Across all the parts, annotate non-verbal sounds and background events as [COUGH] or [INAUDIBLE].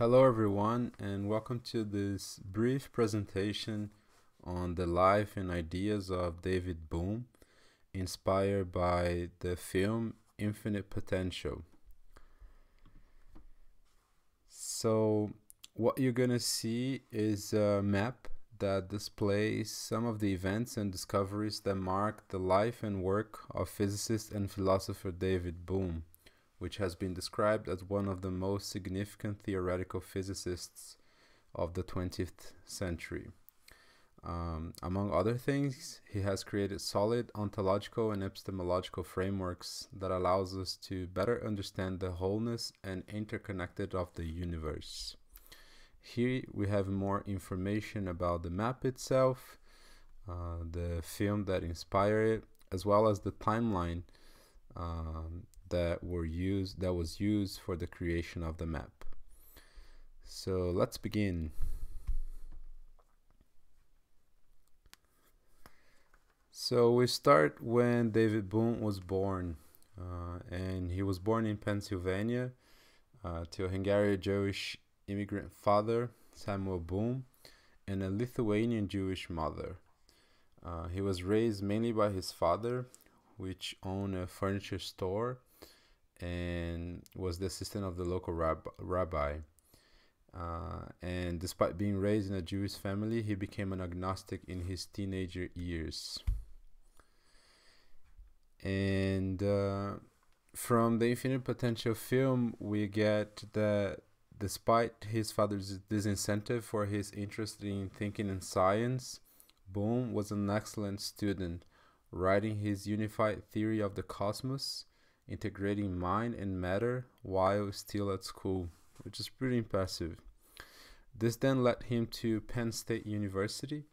Hello everyone and welcome to this brief presentation on the life and ideas of David Bohm inspired by the film Infinite Potential. So what you're gonna see is a map that displays some of the events and discoveries that mark the life and work of physicist and philosopher David Bohm which has been described as one of the most significant theoretical physicists of the 20th century. Um, among other things, he has created solid ontological and epistemological frameworks that allows us to better understand the wholeness and interconnected of the universe. Here we have more information about the map itself, uh, the film that inspired it, as well as the timeline um, that were used that was used for the creation of the map. So let's begin. So we start when David Bohm was born, uh, and he was born in Pennsylvania uh, to a Hungarian Jewish immigrant father, Samuel Bohm, and a Lithuanian Jewish mother. Uh, he was raised mainly by his father, which owned a furniture store and was the assistant of the local rab- rabbi. Uh, and despite being raised in a Jewish family, he became an agnostic in his teenager years. And uh, from the Infinite Potential film, we get that despite his father's disincentive for his interest in thinking and science, Bohm was an excellent student, writing his unified theory of the cosmos integrating mind and matter while still at school, which is pretty impressive. This then led him to Penn State University,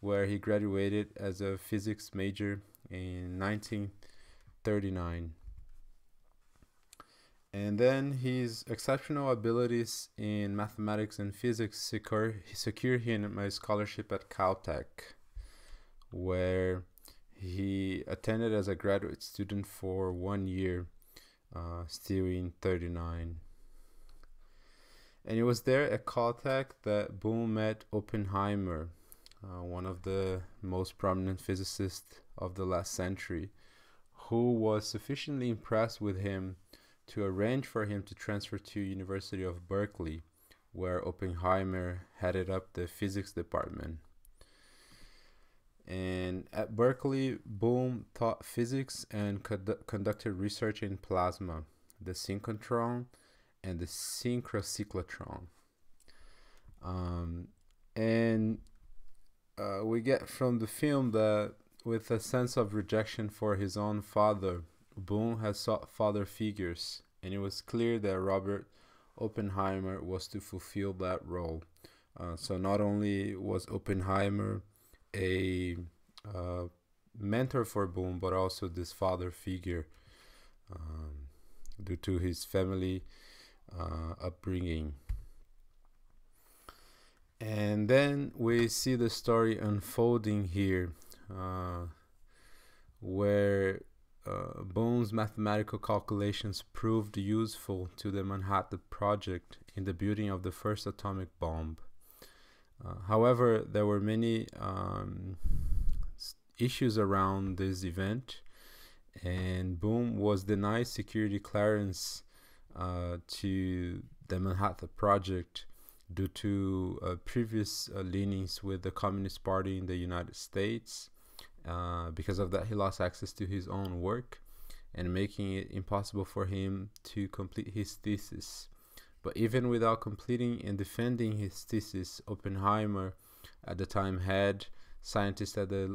where he graduated as a physics major in 1939. And then his exceptional abilities in mathematics and physics secure, secure him a scholarship at Caltech, where he attended as a graduate student for one year, uh, still in 39. And it was there at Caltech that Bohm met Oppenheimer, uh, one of the most prominent physicists of the last century, who was sufficiently impressed with him to arrange for him to transfer to University of Berkeley, where Oppenheimer headed up the physics department. At Berkeley, Bohm taught physics and conducted research in plasma, the synchrotron, and the synchrocyclotron. Um, and uh, we get from the film that with a sense of rejection for his own father, Bohm had sought father figures, and it was clear that Robert Oppenheimer was to fulfill that role. Uh, so not only was Oppenheimer a uh, mentor for Bohm, but also this father figure um, due to his family uh, upbringing. And then we see the story unfolding here, uh, where uh, mathematical calculations proved useful to the Manhattan Project in the building of the first atomic bomb. Uh, however, there were many um, issues around this event, and Bohm was denied security clearance uh, to the Manhattan Project due to uh, previous uh, leanings with the Communist Party in the United States. Uh, because of that, he lost access to his own work and making it impossible for him to complete his thesis. But even without completing and defending his thesis, Oppenheimer at the time had scientists at the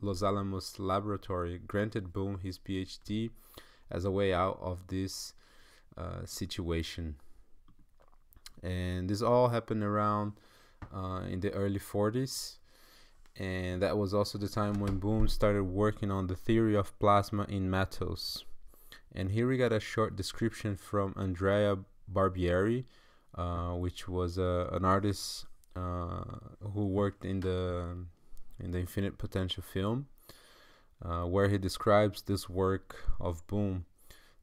Los Alamos laboratory granted Bohm his PhD as a way out of this uh, situation. And this all happened around uh, in the early 40s. And that was also the time when Bohm started working on the theory of plasma in metals. And here we got a short description from Andrea Barbieri, uh, which was uh, an artist uh, who worked in the in the Infinite Potential film, uh, where he describes this work of Bohm,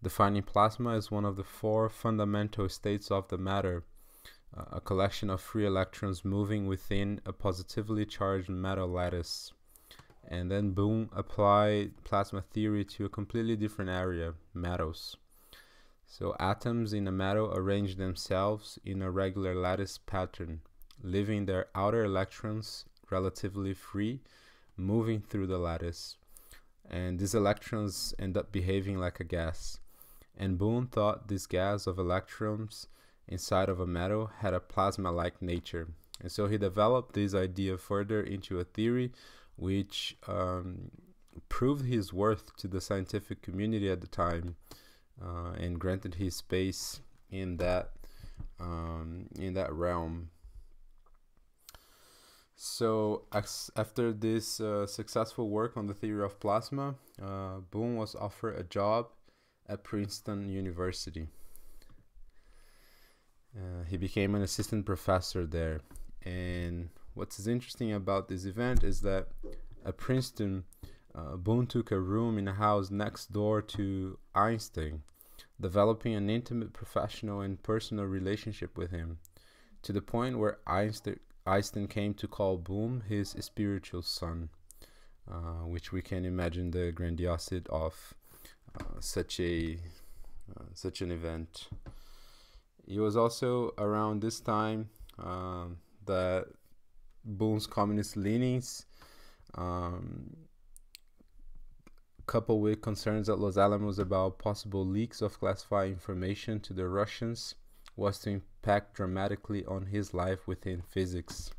defining plasma as one of the four fundamental states of the matter, uh, a collection of free electrons moving within a positively charged metal lattice. And then Bohm applied plasma theory to a completely different area, metals. So atoms in a metal arrange themselves in a regular lattice pattern, leaving their outer electrons relatively free, moving through the lattice. And these electrons end up behaving like a gas. And Bohm thought this gas of electrons inside of a metal had a plasma like nature. And so he developed this idea further into a theory which um, proved his worth to the scientific community at the time uh, and granted his space in that um, in that realm. So after this uh, successful work on the theory of plasma, uh, Bohm was offered a job at Princeton University. Uh, he became an assistant professor there. And what's interesting about this event is that at Princeton, uh, Bohm took a room in a house next door to Einstein, developing an intimate professional and personal relationship with him, to the point where Einstein, Einstein came to call Bohm his spiritual son, uh, which we can imagine the grandiosity of uh, such a uh, such an event. It was also around this time um, that Bohm's communist leanings um, coupled with concerns at Los Alamos about possible leaks of classified information to the Russians, was to impact dramatically on his life within physics.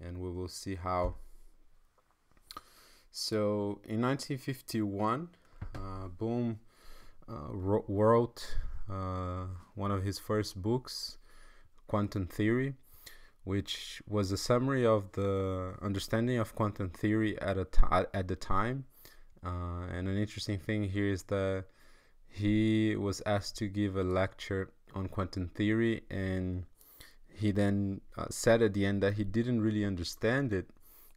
And we will see how. So in 1951, uh, Bohm uh, wrote uh, one of his first books, Quantum Theory, which was a summary of the understanding of quantum theory at a t- at the time uh, and an interesting thing here is that he was asked to give a lecture on quantum theory, and he then uh, said at the end that he didn't really understand it.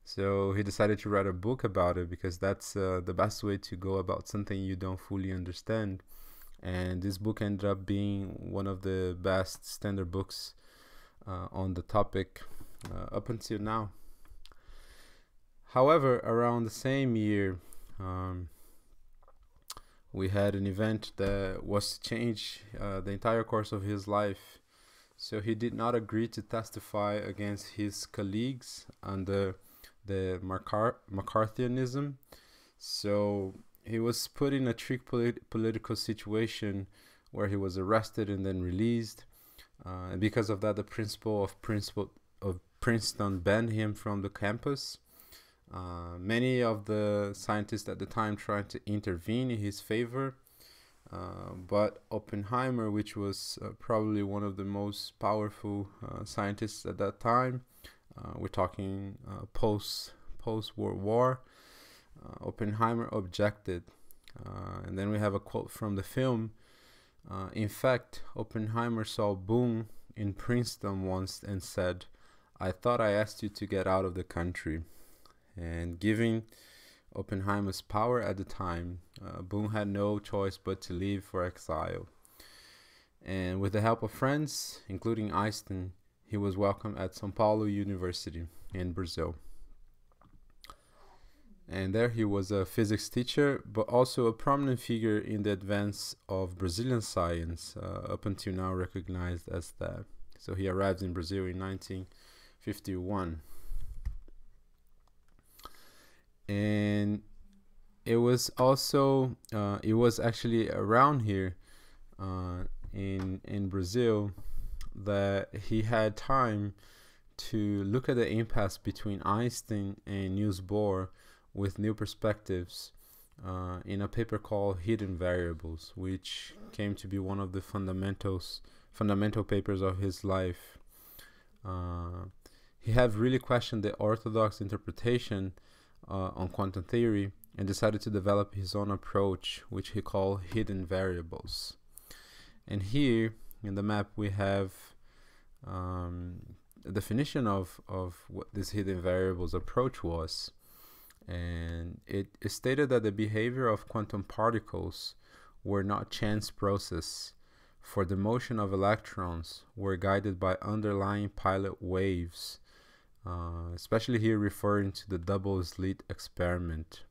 So he decided to write a book about it because that's uh, the best way to go about something you don't fully understand. And this book ended up being one of the best standard books uh, on the topic uh, up until now. However, around the same year, um, we had an event that was to change uh, the entire course of his life. So he did not agree to testify against his colleagues under the McCar- McCarthyism. So he was put in a trick polit- political situation where he was arrested and then released. Uh, and because of that, the principal of principal of Princeton banned him from the campus. Uh, many of the scientists at the time tried to intervene in his favor, uh, but Oppenheimer, which was uh, probably one of the most powerful uh, scientists at that time, uh, we're talking post post World War, Oppenheimer objected, and then we have a quote from the film. in fact, Oppenheimer saw Bohm in Princeton once and said, "I thought I asked you to get out of the country." And giving Oppenheimer's power at the time, uh, Bohm had no choice but to leave for exile. And with the help of friends, including Einstein, he was welcomed at São Paulo University in Brazil. And there he was a physics teacher, but also a prominent figure in the advance of Brazilian science, uh, up until now recognized as that. So he arrived in Brazil in 1951 and it was also uh, it was actually around here uh, in in Brazil that he had time to look at the impasse between Einstein and Niels Bohr with new perspectives uh, in a paper called Hidden Variables, which came to be one of the fundamentals fundamental papers of his life. Uh, he had really questioned the orthodox interpretation uh, on quantum theory and decided to develop his own approach, which he called hidden variables. And here in the map, we have um, a definition of, of what this hidden variables approach was. And it, it stated that the behavior of quantum particles were not chance process for the motion of electrons were guided by underlying pilot waves, uh, especially here referring to the double slit experiment.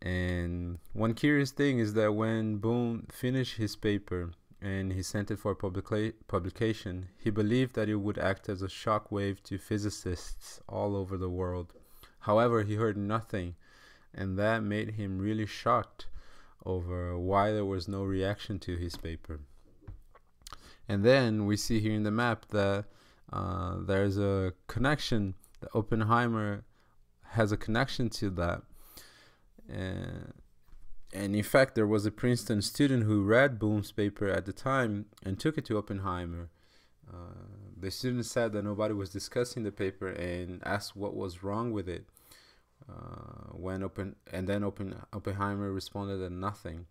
And one curious thing is that when Bohm finished his paper and he sent it for publica- publication, he believed that it would act as a shock wave to physicists all over the world. However, he heard nothing, and that made him really shocked over why there was no reaction to his paper. And then we see here in the map that uh, there's a connection, that Oppenheimer has a connection to that. Uh, and in fact, there was a Princeton student who read Bohm's paper at the time and took it to Oppenheimer. Uh, the student said that nobody was discussing the paper and asked what was wrong with it. Uh, when open and then open Oppenheimer responded that nothing.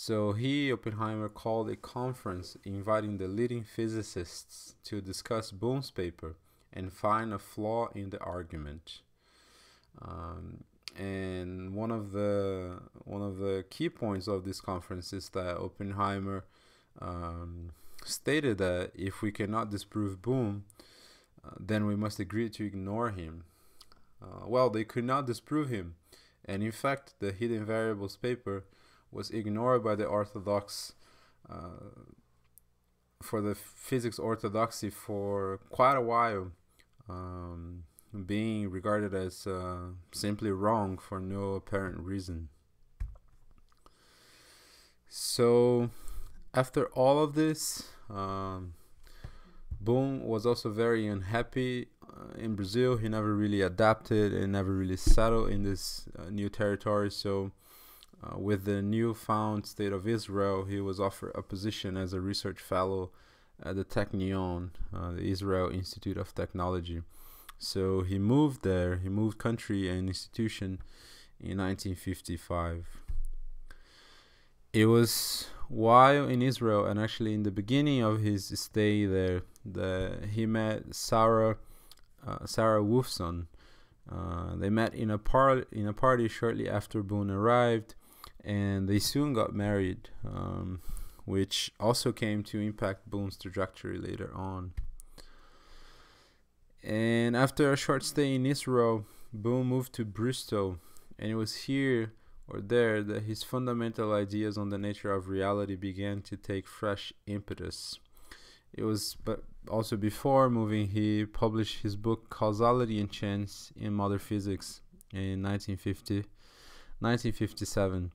So he Oppenheimer called a conference inviting the leading physicists to discuss Bohm's paper and find a flaw in the argument. Um, and one of the one of the key points of this conference is that Oppenheimer um, stated that if we cannot disprove Bohm, uh, then we must agree to ignore him. Uh, well, they could not disprove him, and in fact, the hidden variables paper was ignored by the orthodox uh, for the physics orthodoxy for quite a while. Um, being regarded as uh, simply wrong for no apparent reason. So, after all of this, um, Bohm was also very unhappy uh, in Brazil. He never really adapted and never really settled in this uh, new territory. So, uh, with the newfound state of Israel, he was offered a position as a research fellow at the Technion, uh, the Israel Institute of Technology. So he moved there, he moved country and institution in 1955. It was while in Israel and actually in the beginning of his stay there that he met Sarah uh, Sarah Wolfson. Uh, they met in a par in a party shortly after Bohm arrived, and they soon got married, um, which also came to impact Bohm's trajectory later on. And after a short stay in Israel, Bohm moved to Bristol, and it was here or there that his fundamental ideas on the nature of reality began to take fresh impetus. It was but also before moving he published his book Causality and Chance in Modern Physics in 1950 1957.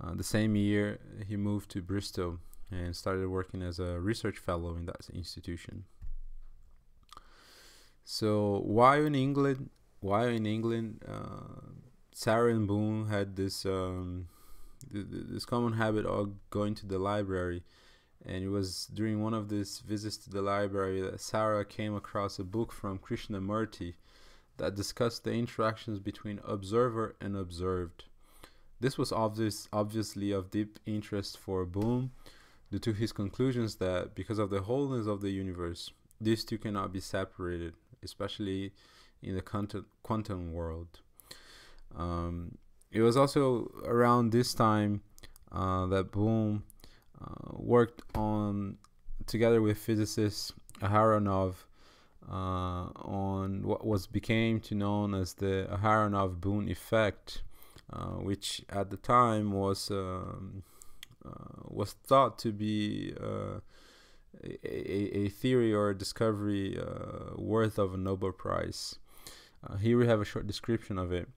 Uh, the same year he moved to Bristol and started working as a research fellow in that institution. So while in England, while in England, uh, Sarah and Bohm had this um, th- this common habit of going to the library, and it was during one of these visits to the library that Sarah came across a book from Krishnamurti that discussed the interactions between observer and observed. This was obvious, obviously of deep interest for Bohm due to his conclusions that because of the wholeness of the universe, these two cannot be separated especially in the quantum, world. Um, it was also around this time uh, that Bohm uh, worked on, together with physicist Aharonov, uh, on what was became to known as the Aharonov-Bohm effect, uh, which at the time was um, uh, was thought to be uh, a, a theory or a discovery uh, worth of a Nobel Prize. Uh, here we have a short description of it.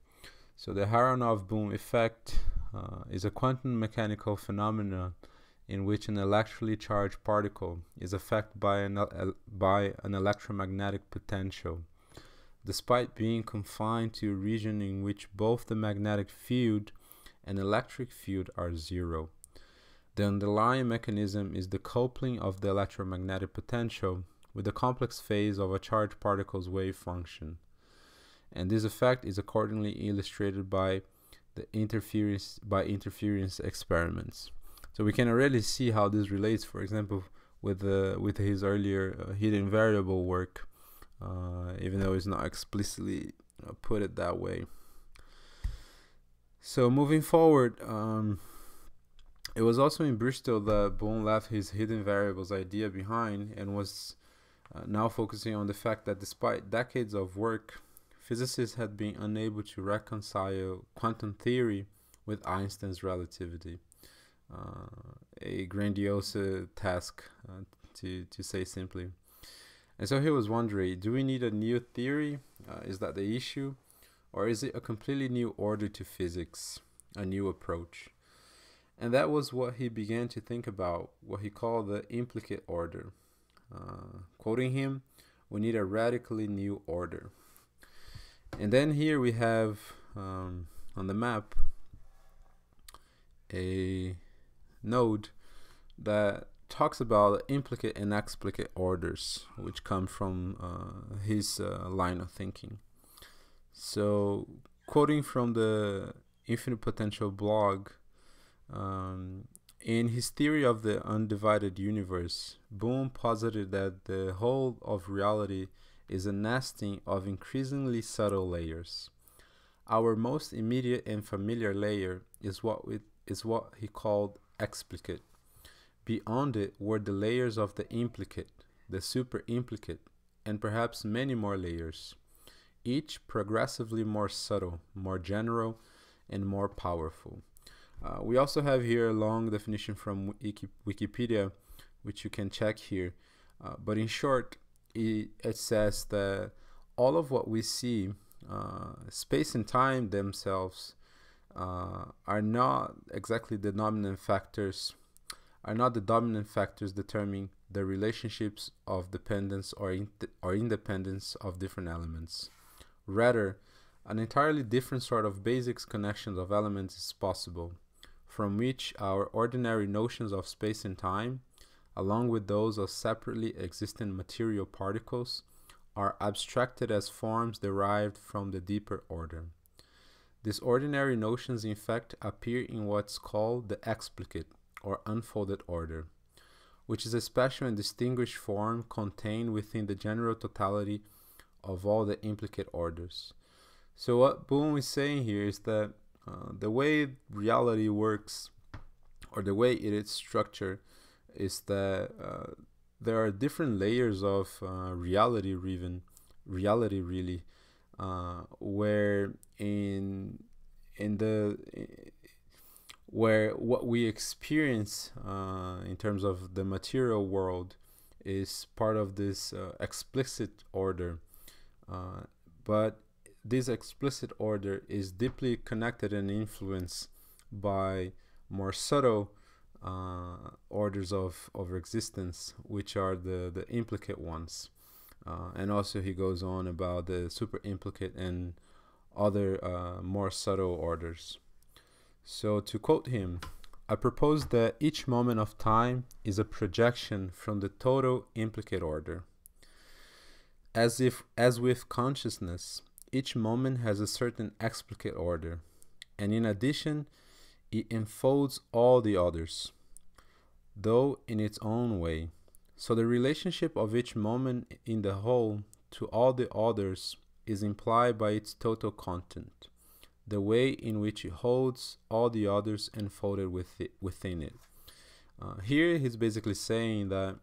So the Aharonov-Bohm effect uh, is a quantum mechanical phenomenon in which an electrically charged particle is affected by an, by an electromagnetic potential. Despite being confined to a region in which both the magnetic field and electric field are zero. The underlying mechanism is the coupling of the electromagnetic potential with the complex phase of a charged particle's wave function. And this effect is accordingly illustrated by the interference by interference experiments. So we can already see how this relates, for example, with the with his earlier uh, hidden variable work, uh, even though it's not explicitly uh, put it that way. So moving forward, um, It was also in Bristol that Bohm left his hidden variables idea behind and was uh, now focusing on the fact that despite decades of work, physicists had been unable to reconcile quantum theory with Einstein's relativity. Uh, a grandiose task, uh, to, to say simply. And so he was wondering do we need a new theory? Uh, is that the issue? Or is it a completely new order to physics, a new approach? And that was what he began to think about, what he called the implicate order. Uh, quoting him, we need a radically new order. And then here we have um, on the map a node that talks about implicate and explicate orders, which come from uh, his uh, line of thinking. So, quoting from the Infinite Potential blog, um, in his theory of the undivided universe, Bohm posited that the whole of reality is a nesting of increasingly subtle layers. Our most immediate and familiar layer is what we, is what he called explicate. Beyond it were the layers of the implicate, the super implicate, and perhaps many more layers, each progressively more subtle, more general, and more powerful. Uh, we also have here a long definition from Wiki Wikipedia, which you can check here. Uh, but in short, it, it, says that all of what we see, uh, space and time themselves, uh, are not exactly the dominant factors, are not the dominant factors determining the relationships of dependence or, in or independence of different elements. Rather, an entirely different sort of basic connections of elements is possible from which our ordinary notions of space and time, along with those of separately existing material particles, are abstracted as forms derived from the deeper order. These ordinary notions, in fact, appear in what's called the explicate or unfolded order, which is a special and distinguished form contained within the general totality of all the implicate orders. So, what Bohm is saying here is that uh, the way reality works or the way it is structured is that uh, there are different layers of uh, reality even reality really uh, where in in the where what we experience uh, in terms of the material world is part of this explicit order but this explicit order is deeply connected and influenced by more subtle uh, orders of, of existence, which are the, the implicate ones. Uh, and also, he goes on about the super implicate and other uh, more subtle orders. So, to quote him, I propose that each moment of time is a projection from the total implicate order. As if, as with consciousness, each moment has a certain explicate order, and in addition, it enfolds all the others, though in its own way. So the relationship of each moment in the whole to all the others is implied by its total content, the way in which it holds all the others enfolded with it, within it. Uh, here he's basically saying that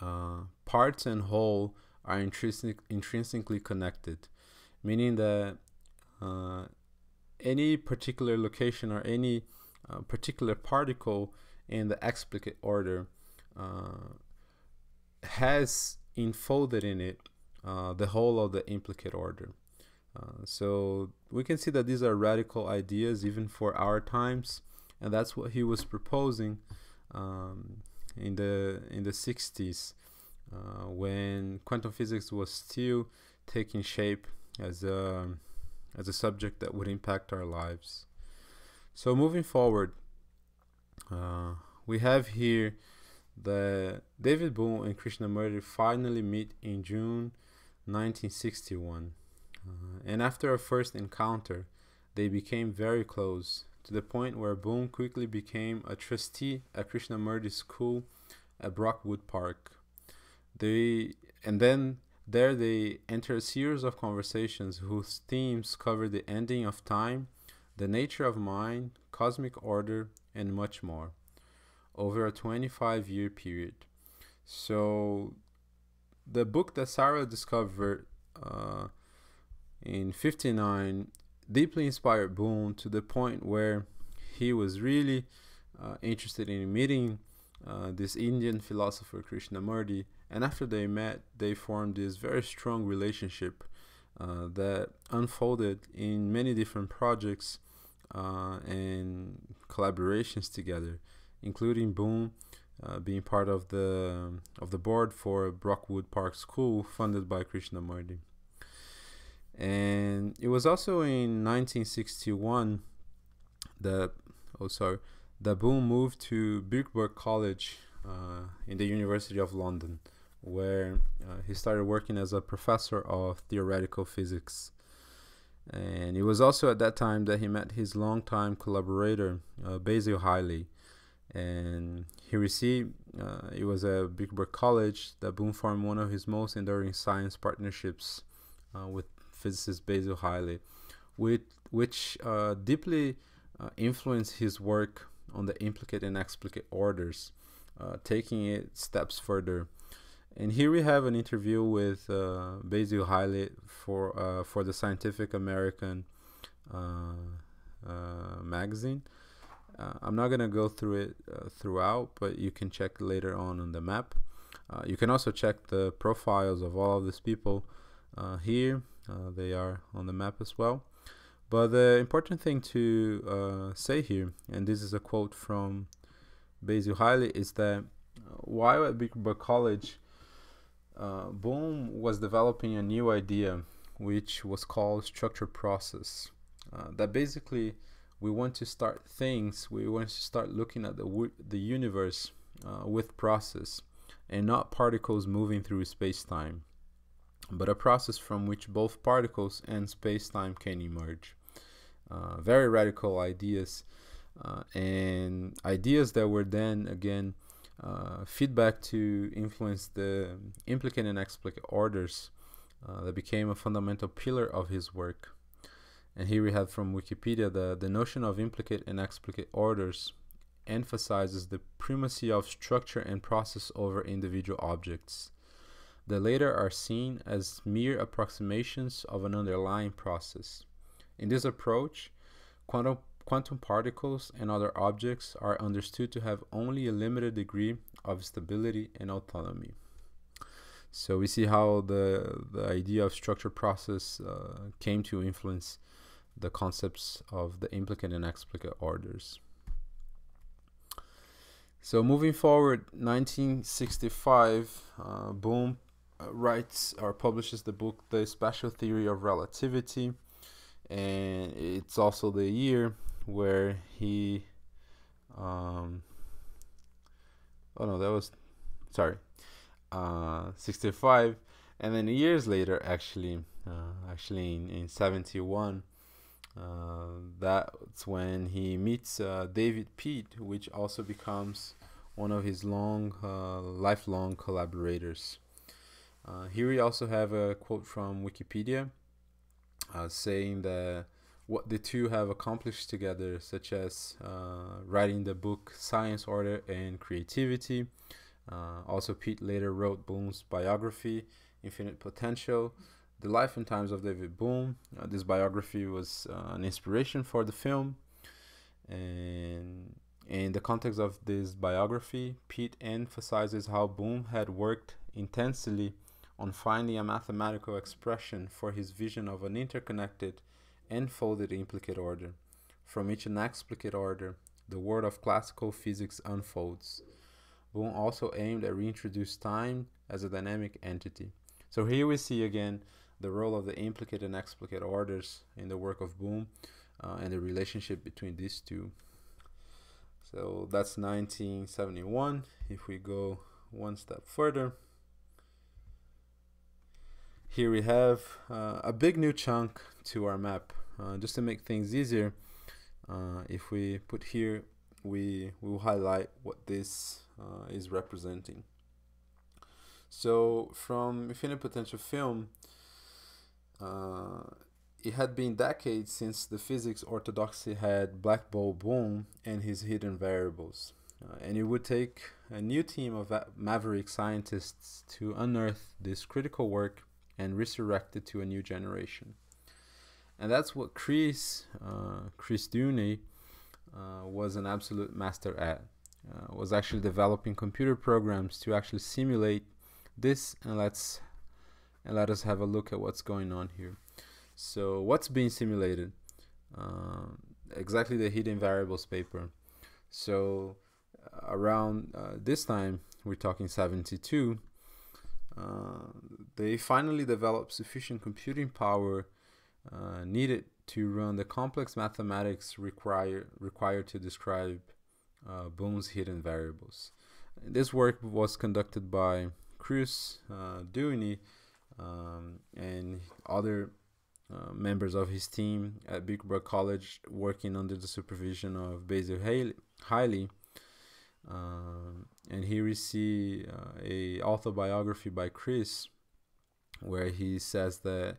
uh, parts and whole are intrinsic, intrinsically connected meaning that uh, any particular location or any uh, particular particle in the explicate order uh, has enfolded in it uh, the whole of the implicate order. Uh, so we can see that these are radical ideas even for our times, and that's what he was proposing um, in the in the 60s uh, when quantum physics was still taking shape as a as a subject that would impact our lives. So moving forward, uh, we have here that David Bohm and Krishnamurti finally meet in June 1961. Uh, and after a first encounter, they became very close to the point where Bohm quickly became a trustee at Krishnamurti's school at Brockwood Park. They and then there they enter a series of conversations whose themes cover the ending of time, the nature of mind, cosmic order, and much more over a 25 year period. So, the book that Sarah discovered uh, in 59 deeply inspired Bohm to the point where he was really uh, interested in meeting uh, this Indian philosopher Krishnamurti. And after they met, they formed this very strong relationship uh, that unfolded in many different projects uh, and collaborations together, including Bohm uh, being part of the of the board for Brockwood Park School, funded by Krishnamurti. And it was also in 1961 that oh sorry that Bohm moved to Birkbeck College uh, in the University of London, where uh, he started working as a professor of theoretical physics. And it was also at that time that he met his longtime collaborator, uh, Basil Hiley. And he received, uh, it was at Birkbeck College that Bohm formed one of his most enduring science partnerships uh, with physicist Basil Hiley, with, which uh, deeply uh, influenced his work on the implicate and explicate orders, uh, taking it steps further. And here we have an interview with uh, Basil Hiley for uh, for the Scientific American uh, uh, magazine. Uh, I'm not gonna go through it throughout, but you can check later on on the map. you can also check the profiles of all of these people here. They are on the map as well. But the important thing to uh, say here, and this is a quote from Basil Hiley, is that while at Birkbeck College, uh, Bohm was developing a new idea, which was called structure process. Uh, that basically, we want to start things, we want to start looking at the, the universe uh, with process and not particles moving through space time, but a process from which both particles and space time can emerge. Uh, very radical ideas uh, and ideas that were then again uh, feedback to influence the implicate and explicate orders uh, that became a fundamental pillar of his work. And here we have from Wikipedia the, the notion of implicate and explicate orders emphasizes the primacy of structure and process over individual objects. The latter are seen as mere approximations of an underlying process. In this approach, quantum, quantum particles and other objects are understood to have only a limited degree of stability and autonomy. So we see how the, the idea of structure process uh, came to influence the concepts of the implicate and explicate orders. So moving forward, 1965, uh, Bohm uh, writes or publishes the book The Special Theory of Relativity and it's also the year where he um oh no that was sorry uh 65 and then years later actually uh, actually in, in 71 uh, that's when he meets uh, David Peat which also becomes one of his long uh, lifelong collaborators uh, here we also have a quote from Wikipedia uh, saying that what the two have accomplished together, such as uh, writing the book Science, Order, and Creativity. Uh, also, Peat later wrote Bohm's biography, Infinite Potential, The Life and Times of David Bohm. Uh, this biography was uh, an inspiration for the film. And in the context of this biography, Peat emphasizes how Bohm had worked intensely on finding a mathematical expression for his vision of an interconnected and folded implicate order. From each inexplicate order, the world of classical physics unfolds. Bohm also aimed at reintroduce time as a dynamic entity. So here we see again the role of the implicate and explicate orders in the work of Bohm uh, and the relationship between these two. So that's 1971. If we go one step further, here we have uh, a big new chunk to our map. Uh, just to make things easier, uh, if we put here, we will highlight what this uh, is representing. So from Infinite Potential Film, uh, it had been decades since the physics orthodoxy had Black Ball Bohm and his hidden variables. Uh, and it would take a new team of maverick scientists to unearth this critical work and resurrect it to a new generation. And that's what Chris, uh, Chris Dewdney, uh, was an absolute master at. Uh, was actually developing computer programs to actually simulate this, and let's and let us have a look at what's going on here. So, what's being simulated? Uh, exactly the hidden variables paper. So, around uh, this time, we're talking 72, uh, they finally developed sufficient computing power uh, needed to run the complex mathematics require, required to describe uh, hidden variables. This work was conducted by Chris uh, um, and other uh, members of his team at Big Birkbeck College working under the supervision of Basil Hiley um, and here we see uh, a autobiography by Chris, where he says that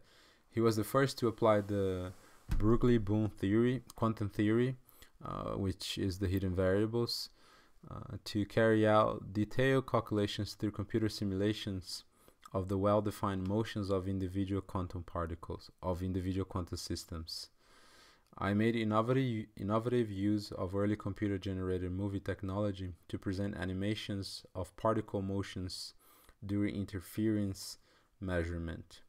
he was the first to apply the Broglie-Bohm theory, quantum theory, uh, which is the hidden variables, uh, to carry out detailed calculations through computer simulations of the well-defined motions of individual quantum particles of individual quantum systems. I made innovative, innovative use of early computer generated movie technology to present animations of particle motions during interference measurement.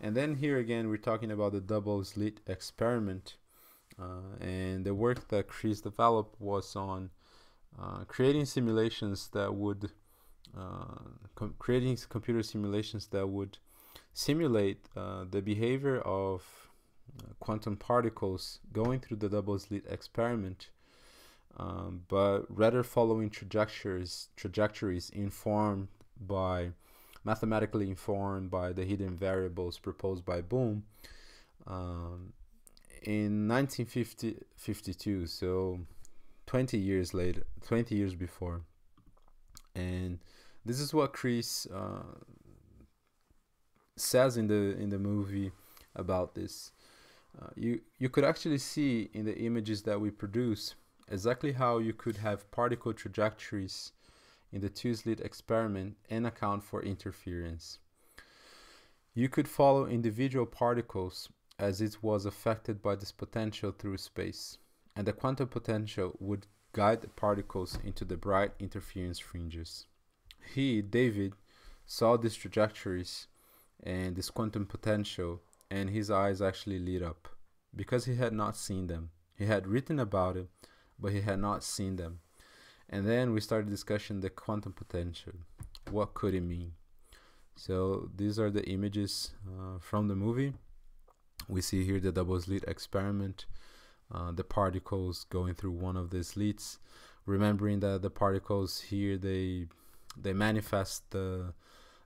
And then here again, we're talking about the double slit experiment. Uh, and the work that Chris developed was on uh, creating simulations that would, uh, com creating computer simulations that would simulate uh, the behavior of quantum particles going through the double slit experiment, um, but rather following trajectories trajectories informed by mathematically informed by the hidden variables proposed by Bohm um, in 1952. So 20 years later, 20 years before, and this is what Chris uh, says in the in the movie about this. Uh, you you could actually see in the images that we produce exactly how you could have particle trajectories in the two-slit experiment and account for interference. You could follow individual particles as it was affected by this potential through space, and the quantum potential would guide the particles into the bright interference fringes. He, David, saw these trajectories and this quantum potential and his eyes actually lit up because he had not seen them. He had written about it, but he had not seen them. And then we started discussing the quantum potential. What could it mean? So these are the images uh, from the movie. We see here the double slit experiment, uh, the particles going through one of the slits. Remembering that the particles here they they manifest the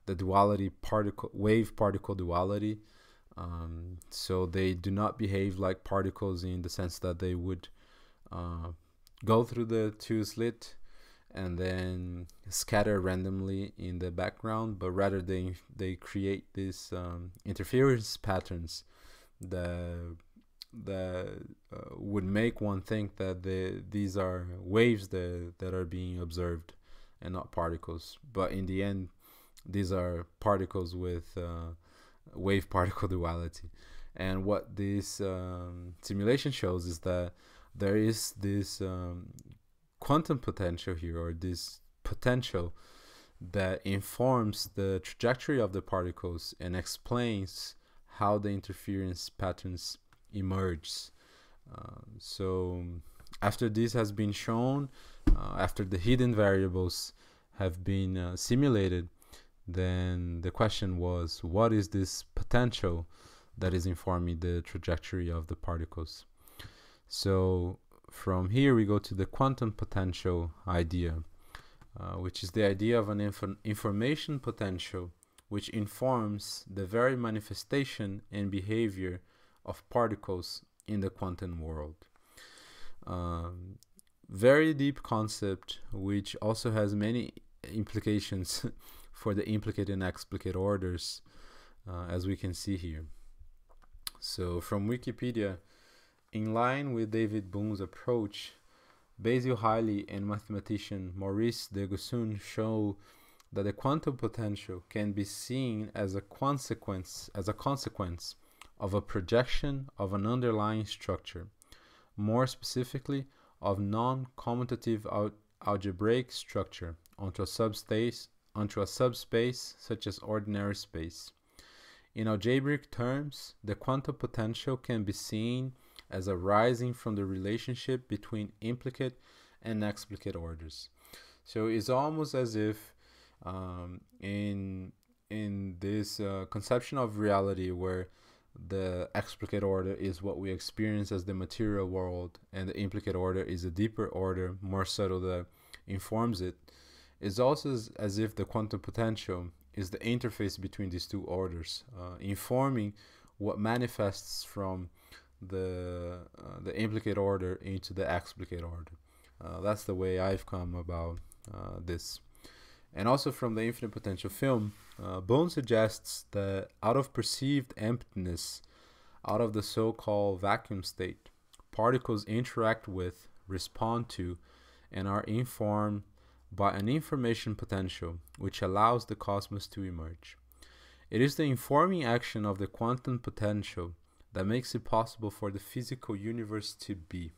the duality particle wave particle duality um, so they do not behave like particles in the sense that they would uh, go through the two slit and then scatter randomly in the background, but rather they they create these um, interference patterns that that uh, would make one think that the these are waves that that are being observed and not particles. But in the end, these are particles with uh, wave particle [LAUGHS] duality. And what this um, simulation shows is that there is this um, quantum potential here, or this potential that informs the trajectory of the particles and explains how the interference patterns emerge. Uh, so after this has been shown, uh, after the hidden variables have been uh, simulated, then the question was what is this potential that is informing the trajectory of the particles? So from here we go to the quantum potential idea uh, which is the idea of an inf information potential which informs the very manifestation and behavior of particles in the quantum world. Um, very deep concept which also has many implications [LAUGHS] for the implicate and explicate orders, uh, as we can see here. So from Wikipedia, in line with David Bohm's approach, Basil Hiley and mathematician Maurice de Gosson show that the quantum potential can be seen as a consequence as a consequence of a projection of an underlying structure, more specifically of non-commutative al algebraic structure onto a subspace onto a subspace such as ordinary space. In algebraic terms, the quantum potential can be seen as arising from the relationship between implicate and explicate orders. So it's almost as if um, in in this uh, conception of reality where the explicate order is what we experience as the material world and the implicate order is a deeper order more subtle that informs it it's also as, if the quantum potential is the interface between these two orders uh, informing what manifests from the uh, the implicate order into the explicate order. Uh, that's the way i've come about uh, this. And also from the Infinite Potential film, uh, Bohm suggests that out of perceived emptiness, out of the so called vacuum state, particles interact with, respond to, and are informed by an information potential which allows the cosmos to emerge. It is the informing action of the quantum potential that makes it possible for the physical universe to be.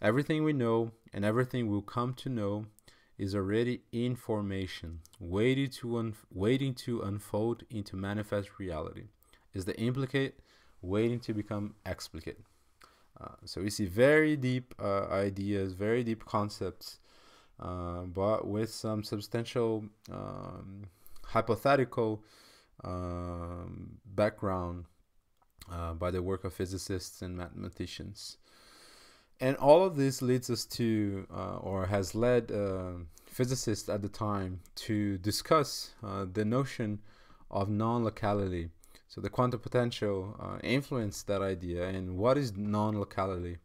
Everything we know and everything we'll come to know is already in formation, waiting to, waiting to unfold into manifest reality. Is the implicate waiting to become explicate. Uh, so we see very deep uh, ideas, very deep concepts, uh, but with some substantial um, hypothetical um, background uh, by the work of physicists and mathematicians and all of this leads us to, uh, or has led uh, physicists at the time to discuss uh, the notion of non-locality. So the quantum potential uh, influenced that idea, and what is non-locality?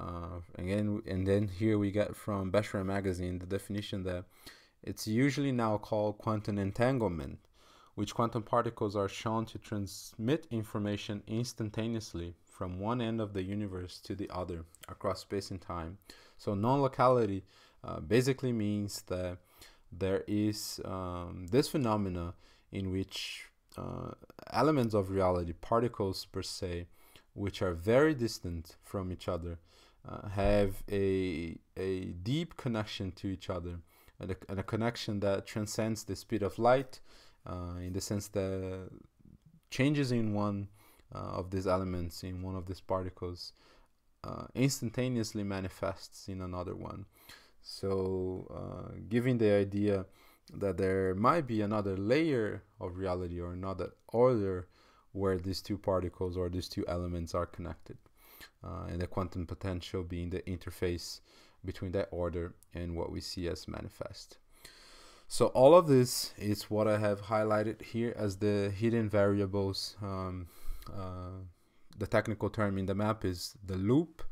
Uh, again, and then here we get from Beshara magazine the definition that it's usually now called quantum entanglement, which quantum particles are shown to transmit information instantaneously from one end of the universe to the other across space and time. So non-locality uh, basically means that there is um, this phenomena in which uh, elements of reality, particles per se, which are very distant from each other, uh, have a, a deep connection to each other and a, and a connection that transcends the speed of light uh, in the sense that changes in one uh, of these elements in one of these particles uh, instantaneously manifests in another one. So, uh, giving the idea that there might be another layer of reality or another order where these two particles or these two elements are connected, uh, and the quantum potential being the interface between that order and what we see as manifest. So all of this is what I have highlighted here as the hidden variables um, uh, the technical term in the map is the loop,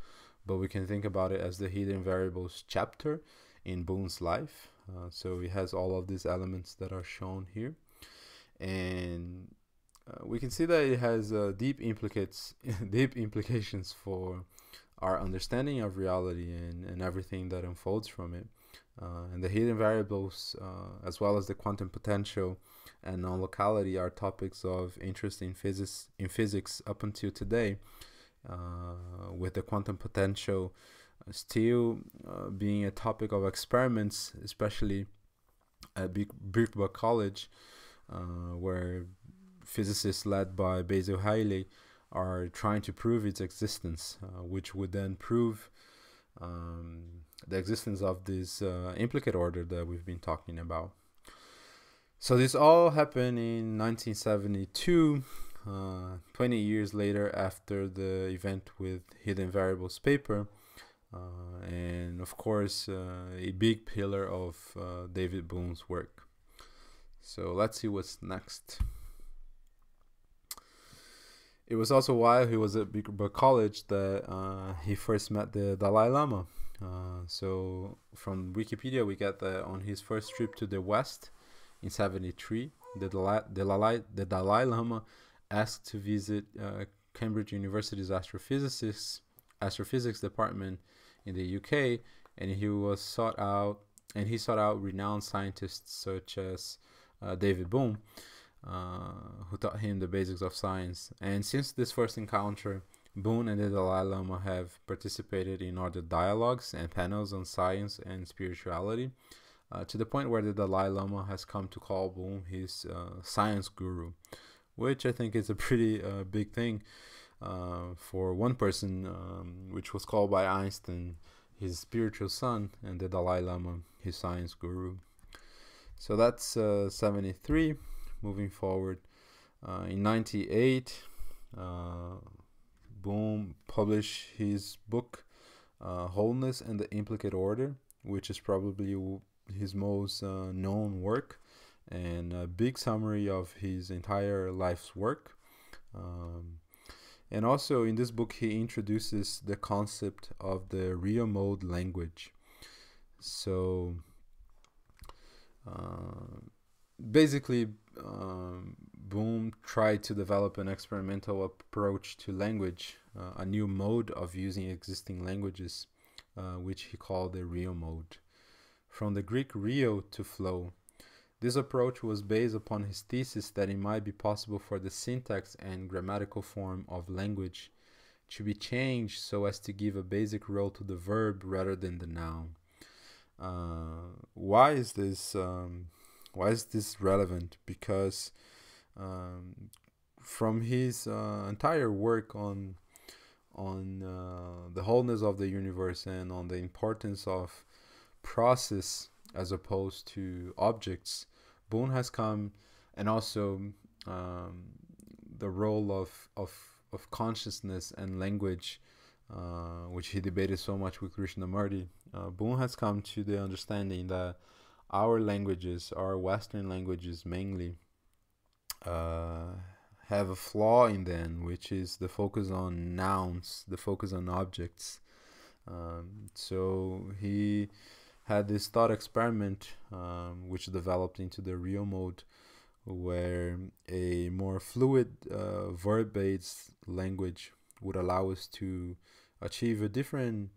but we can think about it as the hidden variables chapter in Bohm's life. Uh, so it has all of these elements that are shown here. And uh, we can see that it has uh, deep implicates [LAUGHS] deep implications for our understanding of reality and, and everything that unfolds from it. Uh, and the hidden variables, uh, as well as the quantum potential, and non-locality are topics of interest in physics in physics up until today, uh, with the quantum potential still being a topic of experiments, especially at Birkbeck College, uh, where physicists led by Basil Hiley are trying to prove its existence, uh, which would then prove um, the existence of this uh, implicate order that we've been talking about. So this all happened in 1972, uh, 20 years later after the event with Hidden Variables paper, uh, and of course uh, a big pillar of uh, David Bohm's work. So let's see what's next. It was also while he was at Birkbeck College that uh, he first met the Dalai Lama. Uh, so from Wikipedia we get that on his first trip to the West, in 73, the Dalai, the Dalai, the Dalai Lama asked to visit uh, Cambridge University's astrophysics astrophysics department in the UK, and he was sought out and he sought out renowned scientists such as uh, David Bohm, uh, who taught him the basics of science. And since this first encounter, Bohm and the Dalai Lama have participated in other dialogues and panels on science and spirituality, uh, to the point where the Dalai Lama has come to call Bohm his uh, science guru, which I think is a [LAUGHS] pretty uh, big thing uh, for one person, um, which was called by Einstein his spiritual son, and the Dalai Lama his science guru. So that's uh, 73. Moving forward, uh, in 98, Bohm published his book Wholeness and the Implicate Order, which is probably his most uh, known work and a big summary of his entire life's work. Um, and also in this book, he introduces the concept of the rheomode language. So uh, basically, um, Bohm tried to develop an experimental approach to language, uh, a new mode of using existing languages, uh, which he called the rheomode from the Greek rheo to flow. This approach was based upon his thesis that it might be possible for the syntax and grammatical form of language to be changed so as to give a basic role to the verb rather than the noun. Uh, why is this? Um, why is this relevant? Because um, from his uh, entire work on on uh, the wholeness of the universe and on the importance of process as opposed to objects, Bohm has come, and also um, the role of, of, of consciousness and language, uh, which he debated so much with Krishnamurti. Uh, Bohm has come to the understanding that our languages, our Western languages mainly, uh, have a flaw in them, which is the focus on nouns, the focus on objects. Um, so he had this thought experiment um, which developed into the rheomode where a more fluid uh, verb-based language would allow us to achieve a different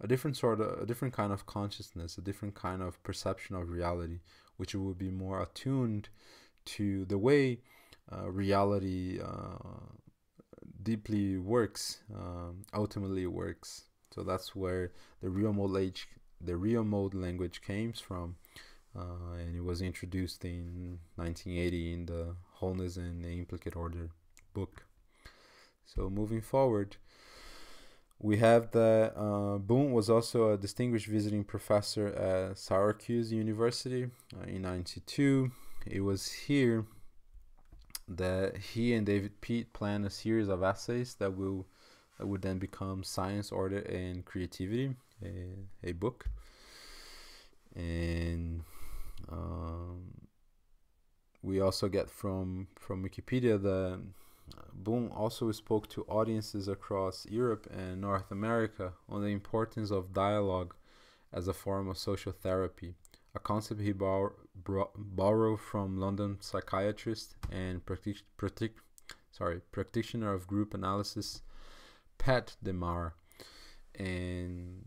a different sort of a different kind of consciousness a different kind of perception of reality which would be more attuned to the way uh, reality uh, deeply works um, ultimately works so that's where the rheomode age the rheomode language came from, uh, and it was introduced in 1980 in the Wholeness and the Implicate Order book. So moving forward, we have that uh, Bohm was also a distinguished visiting professor at Syracuse University uh, in 92. It was here that he and David Peat planned a series of essays that will that would then become Science, Order, and Creativity a, a book and um, we also get from from Wikipedia that Bohm also spoke to audiences across Europe and North America on the importance of dialogue as a form of social therapy, a concept he bor- borrowed from London psychiatrist and sorry, practitioner of group analysis Pat de Maré. And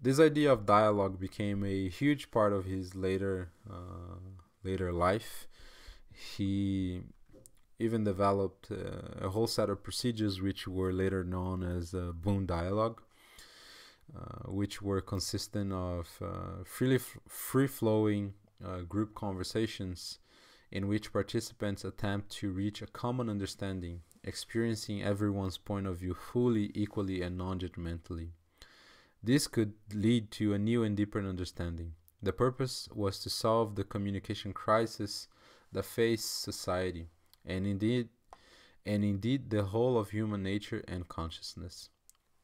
this idea of dialogue became a huge part of his later uh, later life. He even developed uh, a whole set of procedures which were later known as uh, Bohm dialogue, uh, which were consistent of uh, freely f- free flowing uh, group conversations in which participants attempt to reach a common understanding, experiencing everyone's point of view fully, equally, and non judgmentally. This could lead to a new and deeper understanding. The purpose was to solve the communication crisis that faced society, and indeed, and indeed the whole of human nature and consciousness.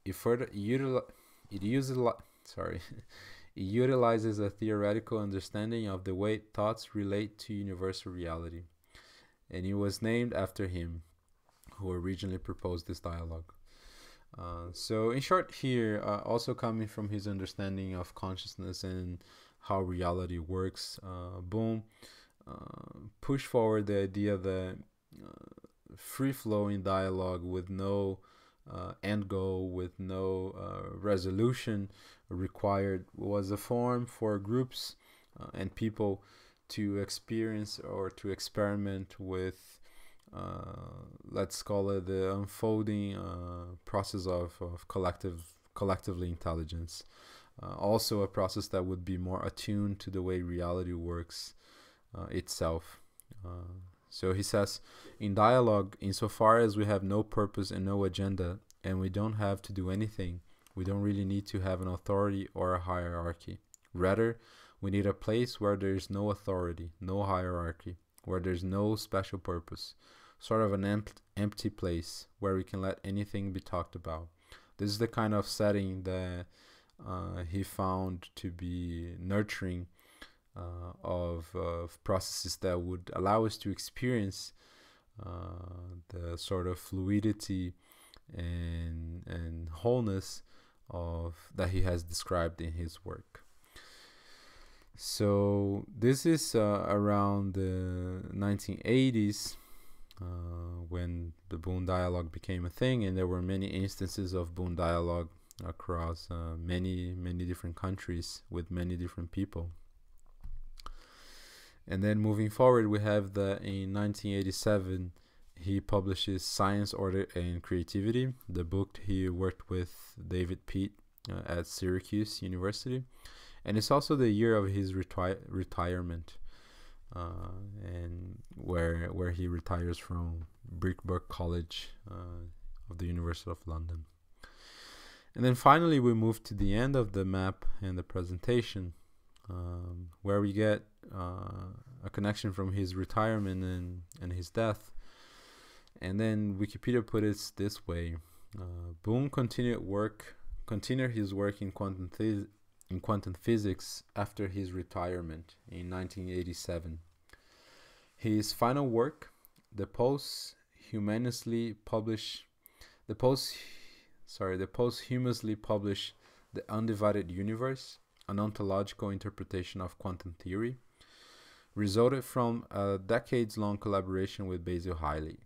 It further utili- it uses sorry, [LAUGHS] it utilizes a theoretical understanding of the way thoughts relate to universal reality, and it was named after him, who originally proposed this dialogue. Uh, so, in short, here, uh, also coming from his understanding of consciousness and how reality works, uh, Bohm uh, push forward the idea that uh, free flowing dialogue with no uh, end goal, with no uh, resolution required, was a form for groups uh, and people to experience or to experiment with, uh, let's call it the unfolding uh, process of, of collective collectively intelligence. Also, a process that would be more attuned to the way reality works itself. So he says, in dialogue, insofar as we have no purpose and no agenda, and we don't have to do anything, we don't really need to have an authority or a hierarchy. Rather, we need a place where there's no authority, no hierarchy, where there's no special purpose, sort of an empt- empty place where we can let anything be talked about. This is the kind of setting that uh, he found to be nurturing uh, of, of processes that would allow us to experience uh, the sort of fluidity and and wholeness of that he has described in his work. So this is uh, around the 1980s uh, when the Bohm dialogue became a thing, and there were many instances of Bohm dialogue across uh, many many different countries with many different people. And then moving forward, we have the in 1987 he publishes Science, Order, and Creativity, the book he worked with David Peat uh, at Syracuse University, and it's also the year of his reti- retirement, uh, and where where he retires from Birkbeck College uh, of the University of London. And then finally, we move to the end of the map and the presentation, um, where we get uh, a connection from his retirement and, and his death. And then Wikipedia put it this way: uh, continued work, continued his work in quantum in quantum physics after his retirement in 1987. His final work, the posthumously published, the post, sorry, the posthumously published "The Undivided Universe: An Ontological Interpretation of Quantum Theory." Resulted from a decades long collaboration with Basil Hiley.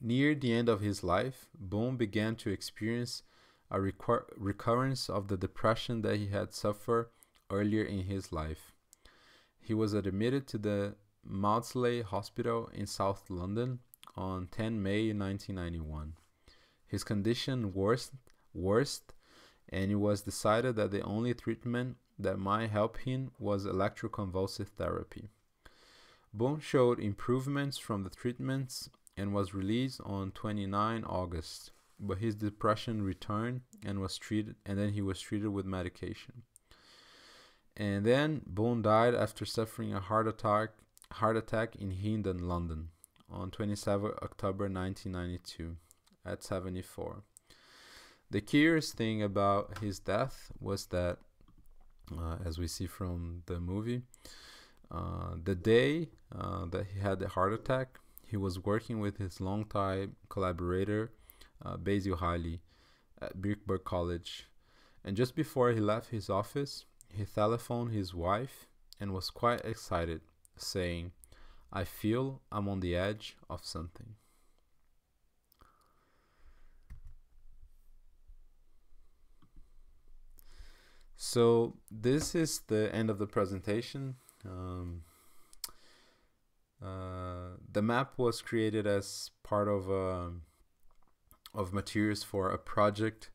Near the end of his life, Bohm began to experience a recur- recurrence of the depression that he had suffered earlier in his life. He was admitted to the Maudsley Hospital in South London on 10 May 1991. His condition worsened, worsened, and it was decided that the only treatment that might help him was electroconvulsive therapy. Bohm showed improvements from the treatments and was released on 29 August, but his depression returned and was treated and then he was treated with medication. And then Bohm died after suffering a heart attack heart attack in Hendon, London on 27 October 1992 at 74. The curious thing about his death was that as we see from the movie. Uh, the day uh, that he had the heart attack, he was working with his longtime collaborator, uh, Basil Hiley, at Birkbeck College. And just before he left his office, he telephoned his wife and was quite excited, saying, I feel I'm on the edge of something. So this is the end of the presentation. Um, uh, the map was created as part of uh, of materials for a project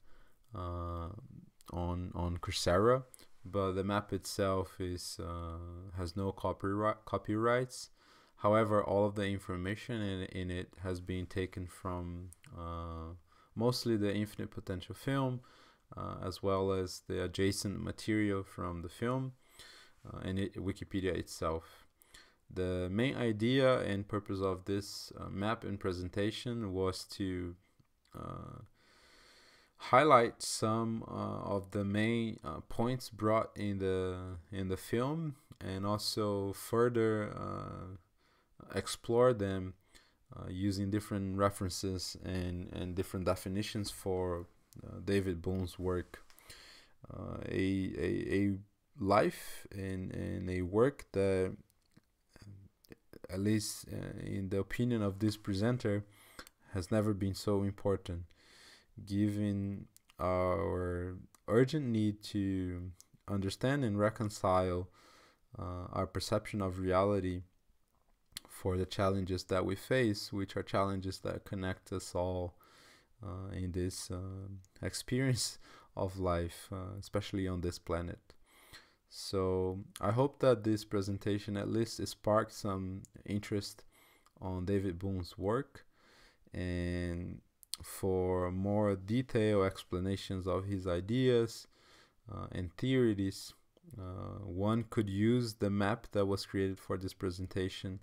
uh, on on Coursera, but the map itself is uh, has no copyright copyrights. However, all of the information in, in it has been taken from uh, mostly the Infinite Potential film, as well as the adjacent material from the film uh, and it, Wikipedia itself. The main idea and purpose of this uh, map and presentation was to uh, highlight some uh, of the main uh, points brought in the in the film and also further explore them using different references and, and different definitions for uh, David Bohm's work. Uh, a, a, a life and, and a work that at least uh, in the opinion of this presenter, has never been so important, given our urgent need to understand and reconcile uh, our perception of reality for the challenges that we face, which are challenges that connect us all uh, in this uh, experience [LAUGHS] of life, uh, especially on this planet. So I hope that this presentation at least sparked some interest on David Bohm's work and for more detailed explanations of his ideas uh, and theories, uh, one could use the map that was created for this presentation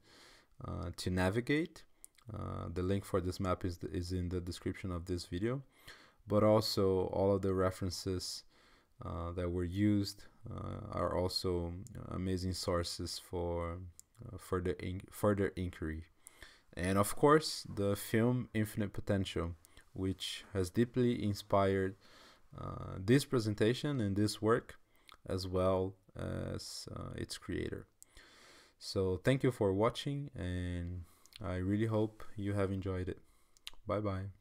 uh, to navigate. Uh, the link for this map is, is in the description of this video, but also all of the references uh, that were used uh, are also amazing sources for further, in further inquiry. And of course, the film Infinite Potential, which has deeply inspired uh, this presentation and this work, as well as uh, its creator. So, thank you for watching, and I really hope you have enjoyed it. Bye bye.